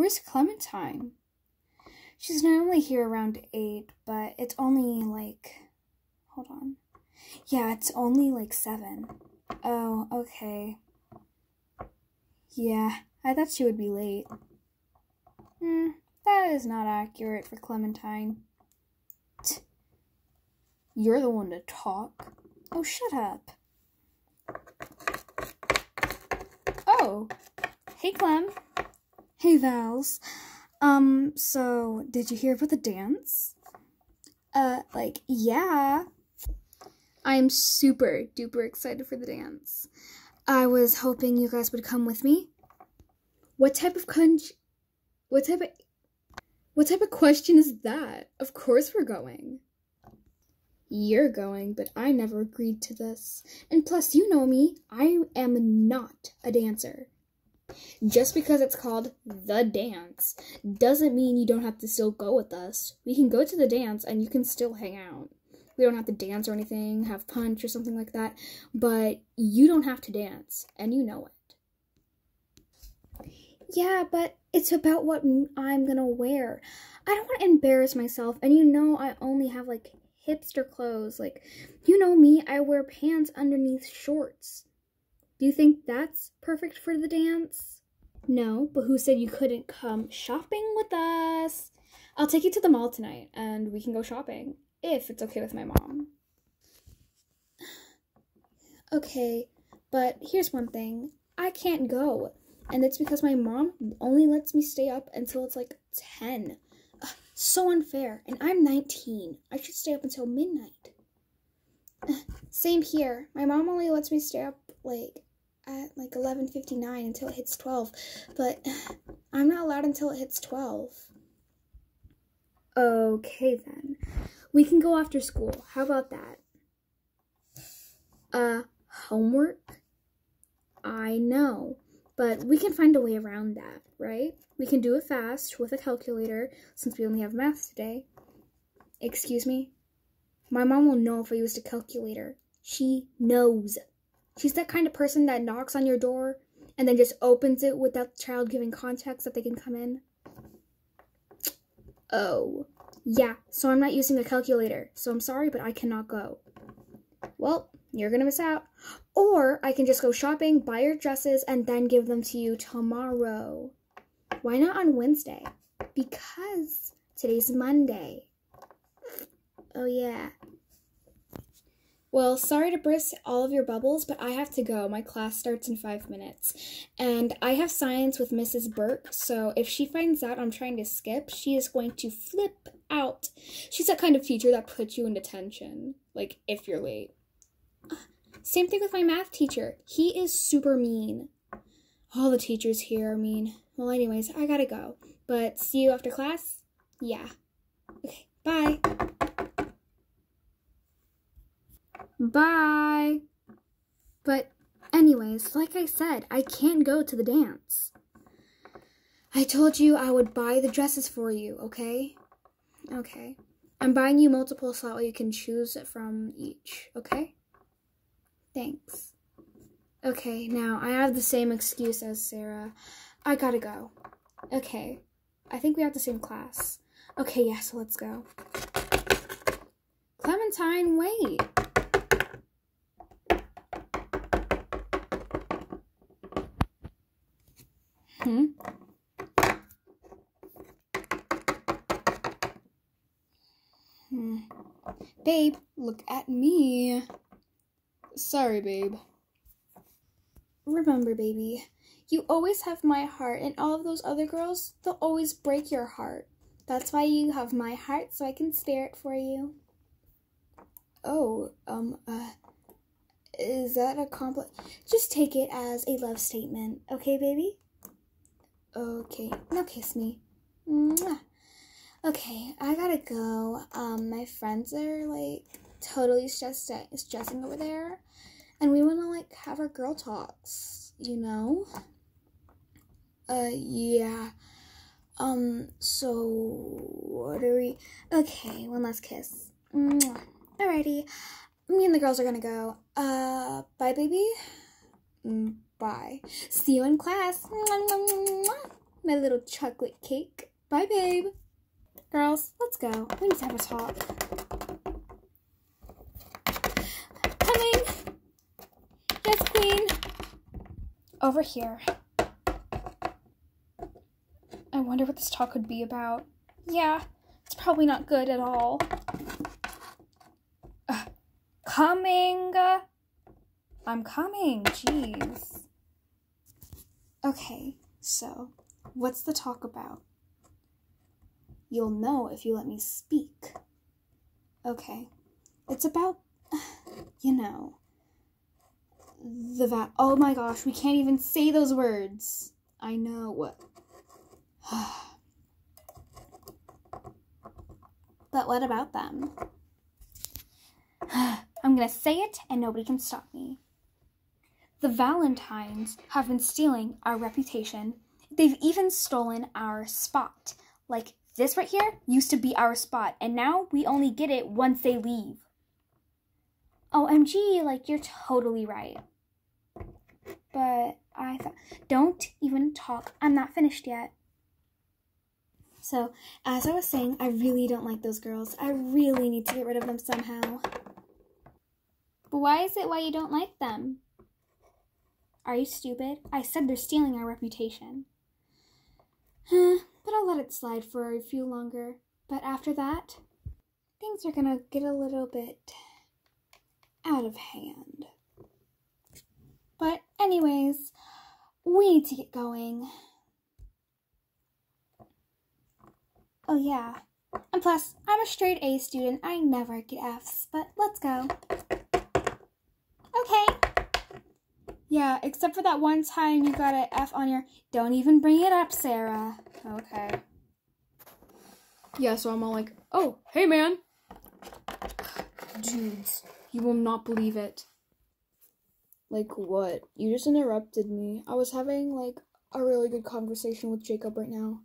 Where's Clementine? She's normally here around 8, but it's only like. Hold on. Yeah, it's only like 7. Oh, okay. Yeah, I thought she would be late. Hmm, that is not accurate for Clementine. You're the one to talk. Oh, shut up. Oh, hey, Clem. Hey, Vals. Um, so, did you hear about the dance? Uh, like, yeah. I'm super duper excited for the dance. I was hoping you guys would come with me. What type of con- What type of What type of question is that? Of course we're going. You're going, but I never agreed to this. And plus, you know me, I am not a dancer. Just because it's called the dance doesn't mean you don't have to still go with us. We can go to the dance and you can still hang out. We don't have to dance or anything, have punch or something like that, but you don't have to dance, and you know it. Yeah, but it's about what I'm gonna wear. I don't want to embarrass myself, and you know I only have like hipster clothes. Like, you know me, I wear pants underneath shorts. Do you think that's perfect for the dance? No, but who said you couldn't come shopping with us? I'll take you to the mall tonight and we can go shopping if it's okay with my mom. Okay, but here's one thing I can't go, and it's because my mom only lets me stay up until it's like 10. Ugh, so unfair, and I'm 19. I should stay up until midnight. Same here. My mom only lets me stay up like at like 11:59 until it hits 12, but I'm not allowed until it hits 12. Okay then. We can go after school. How about that? Uh, homework? I know, but we can find a way around that, right? We can do it fast with a calculator since we only have math today. Excuse me? My mom will know if I used a calculator. She knows. She's that kind of person that knocks on your door and then just opens it without the child giving context that they can come in. Oh. Yeah, so I'm not using a calculator, so I'm sorry, but I cannot go. Well, you're gonna miss out. Or I can just go shopping, buy your dresses, and then give them to you tomorrow. Why not on Wednesday? Because today's Monday. Oh, yeah. Well, sorry to burst all of your bubbles, but I have to go. My class starts in five minutes. And I have science with Mrs. Burke, so if she finds out I'm trying to skip, she is going to flip out. She's that kind of teacher that puts you in detention, like if you're late. Same thing with my math teacher. He is super mean. All the teachers here are mean. Well, anyways, I gotta go. But see you after class? Yeah. Okay, bye. Bye. But, anyways, like I said, I can't go to the dance. I told you I would buy the dresses for you, okay? Okay. I'm buying you multiple so that way you can choose from each, okay? Thanks. Okay, now I have the same excuse as Sarah. I gotta go. Okay. I think we have the same class. Okay, yeah, so let's go. Clementine, wait. Hmm? Hmm. Babe, look at me. Sorry, babe. Remember, baby, you always have my heart, and all of those other girls, they'll always break your heart. That's why you have my heart, so I can spare it for you. Oh, um, uh, is that a compliment? Just take it as a love statement, okay, baby? Okay, now kiss me. Mwah. Okay, I gotta go. Um, my friends are like totally stressed out, stressing over there, and we wanna like have our girl talks, you know? Uh, yeah. Um, so what are we? Okay, one last kiss. Mwah. Alrighty, me and the girls are gonna go. Uh, bye, baby. Mm, bye. See you in class. My little chocolate cake. Bye, babe. Girls, let's go. We need to have a talk. Coming. Yes, queen. Over here. I wonder what this talk would be about. Yeah, it's probably not good at all. Coming. I'm coming. Jeez. Okay, so what's the talk about? You'll know if you let me speak. Okay. It's about, you know, the va- Oh my gosh, we can't even say those words. I know. What. but what about them? I'm gonna say it and nobody can stop me. The Valentines have been stealing our reputation. They've even stolen our spot. Like this right here used to be our spot, and now we only get it once they leave. OMG, like you're totally right. But I thought, don't even talk. I'm not finished yet. So, as I was saying, I really don't like those girls. I really need to get rid of them somehow. But why is it why you don't like them? Are you stupid? I said they're stealing our reputation. Huh, but I'll let it slide for a few longer. But after that, things are gonna get a little bit out of hand. But, anyways, we need to get going. Oh, yeah. And plus, I'm a straight A student. I never get F's, but let's go. Okay. Yeah, except for that one time you got an F on your. Don't even bring it up, Sarah. Okay. Yeah, so I'm all like, oh, hey man. Dudes, you will not believe it. Like, what? You just interrupted me. I was having, like, a really good conversation with Jacob right now.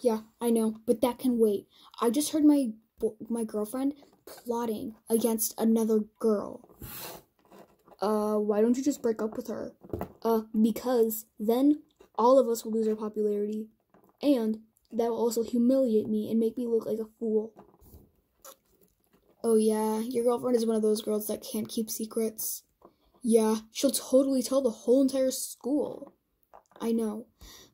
Yeah, I know, but that can wait. I just heard my my girlfriend plotting against another girl. Uh, why don't you just break up with her? Uh, because then all of us will lose our popularity, and that will also humiliate me and make me look like a fool. Oh yeah, your girlfriend is one of those girls that can't keep secrets. Yeah, she'll totally tell the whole entire school. I know,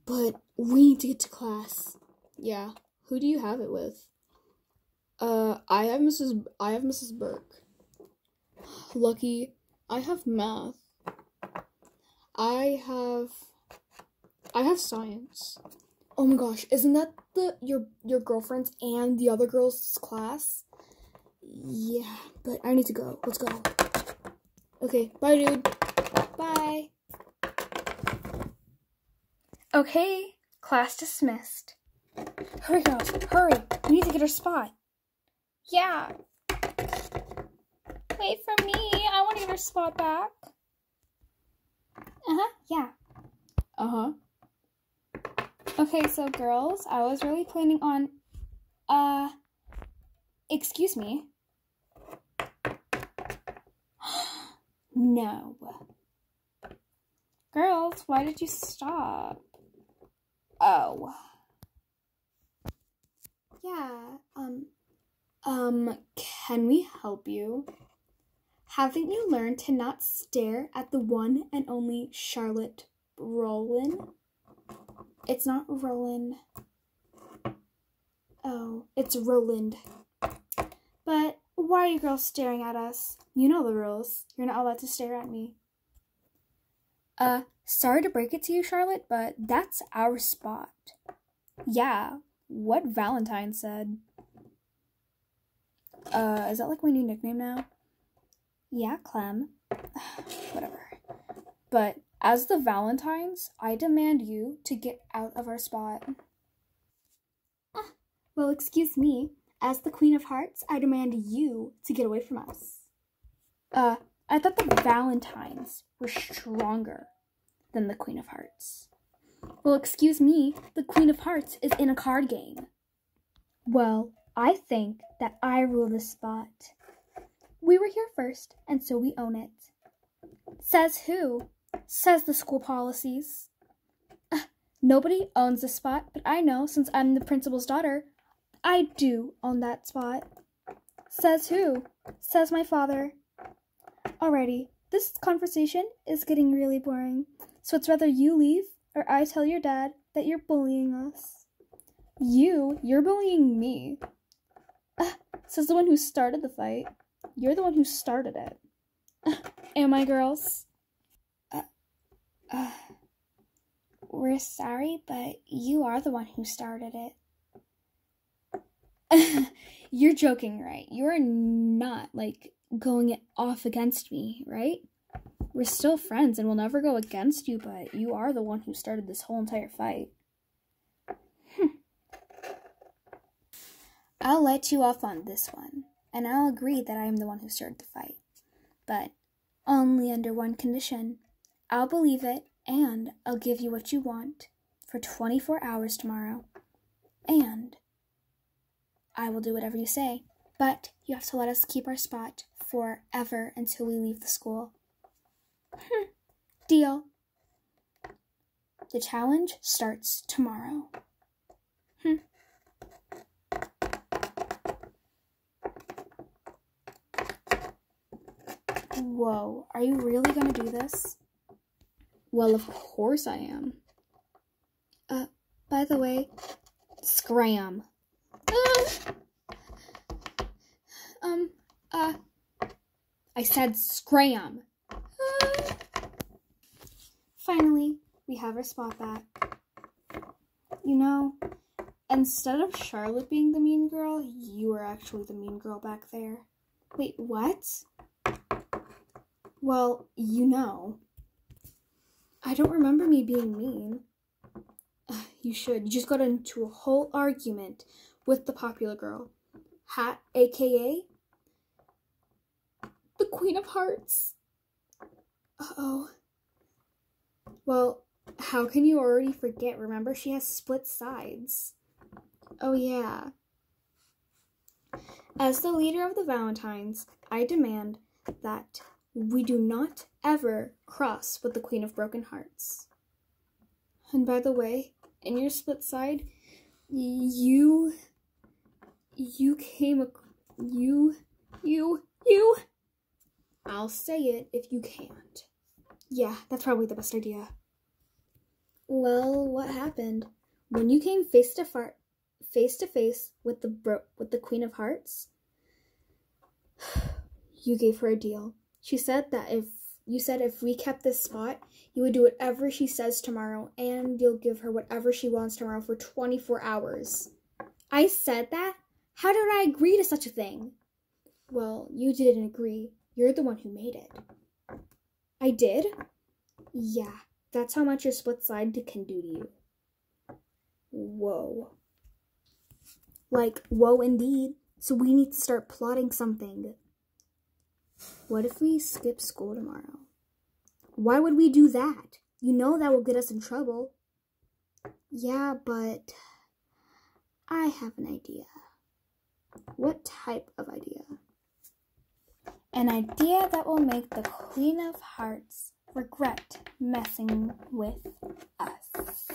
but we need to get to class. Yeah, who do you have it with? Uh, I have Mrs. I have Mrs. Burke. Lucky, I have math. I have I have science. Oh my gosh, isn't that the your your girlfriend's and the other girl's class? Yeah, but I need to go. Let's go. Okay, bye dude. Bye. Okay, class dismissed. Hurry girls, hurry. We need to get our spot. Yeah. Wait for me. I want to get our spot back. Uh-huh, yeah. Uh-huh. Okay, so girls, I was really planning on uh excuse me. no. Girls, why did you stop? Oh. Yeah, um um can we help you? Haven't you learned to not stare at the one and only Charlotte Roland? It's not Roland. Oh, it's Roland. But why are you girls staring at us? You know the rules. You're not allowed to stare at me. Uh, sorry to break it to you, Charlotte, but that's our spot. Yeah, what Valentine said. Uh, is that like my new nickname now? Yeah, Clem. Whatever. But as the Valentines, I demand you to get out of our spot. Ah, well, excuse me. As the Queen of Hearts, I demand you to get away from us. Uh, I thought the Valentines were stronger than the Queen of Hearts. Well, excuse me, the Queen of Hearts is in a card game. Well, I think that I rule the spot. We were here first, and so we own it. Says who? Says the school policies. Uh, Nobody owns the spot, but I know since I'm the principal's daughter, I do own that spot. Says who? Says my father. Alrighty, this conversation is getting really boring, so it's rather you leave or I tell your dad that you're bullying us. You? You're bullying me. Uh, says the one who started the fight. You're the one who started it. Am I, girls? Uh, uh, we're sorry, but you are the one who started it. You're joking, right? You're not, like, going off against me, right? We're still friends and we'll never go against you, but you are the one who started this whole entire fight. Hmm. I'll let you off on this one, and I'll agree that I am the one who started the fight. But only under one condition. I'll believe it, and I'll give you what you want for 24 hours tomorrow. And I will do whatever you say. But you have to let us keep our spot forever until we leave the school. Hmm. Deal. The challenge starts tomorrow. Whoa, are you really gonna do this? Well, of course I am. Uh, by the way, scram. Uh, um, uh, I said scram. Finally, we have our spot back. You know, instead of Charlotte being the mean girl, you were actually the mean girl back there. Wait, what? Well, you know. I don't remember me being mean. You should. You just got into a whole argument with the popular girl. Hat, aka the Queen of Hearts. Uh oh. Well, how can you already forget? Remember, she has split sides. Oh, yeah. As the leader of the Valentines, I demand that we do not ever cross with the Queen of Broken Hearts. And by the way, in your split side, you. You came. You. You. You. I'll say it if you can't. Yeah, that's probably the best idea. Well, what happened? When you came face to far- face to face with the bro- with the Queen of Hearts, you gave her a deal. She said that if you said if we kept this spot, you would do whatever she says tomorrow and you'll give her whatever she wants tomorrow for 24 hours. I said that? How did I agree to such a thing? Well, you didn't agree. You're the one who made it. I did? Yeah, that's how much your split side can do to you. Whoa. Like, whoa indeed. So we need to start plotting something. What if we skip school tomorrow? Why would we do that? You know that will get us in trouble. Yeah, but I have an idea. What type of idea? An idea that will make the Queen of Hearts regret messing with us.